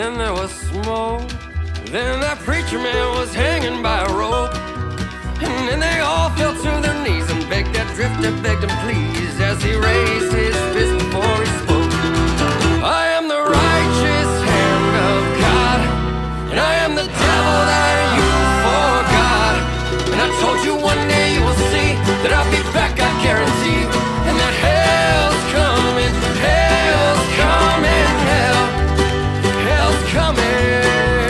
Then there was smoke. Then that preacher man was hanging by a rope. And then they all fell to their knees and begged that drifter, begged him please, as he raised his fist before he spoke. I am the righteous hand of God, and I am the devil that you forgot. And I told you one day you will see that I'll be